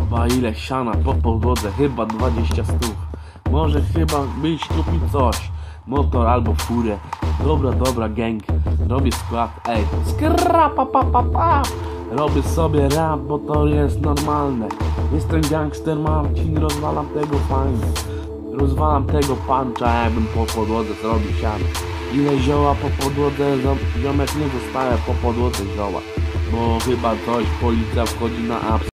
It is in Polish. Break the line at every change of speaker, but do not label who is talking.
Chyba ile siana po podłodze, chyba 20 stóp. Może chyba byś kupił coś. Motor albo furę. Dobra, dobra, gang. Robię skład, ej. Skra pa pa pa. Robię sobie rap, bo to jest normalne. Jestem gangster Marcin, rozwalam tego fajnie. Rozwalam tego pancza, jakbym po podłodze zrobił siano. Ile zioła po podłodze, ziomek nie zostaje po podłodze zioła. Bo chyba coś, policja wchodzi na abs.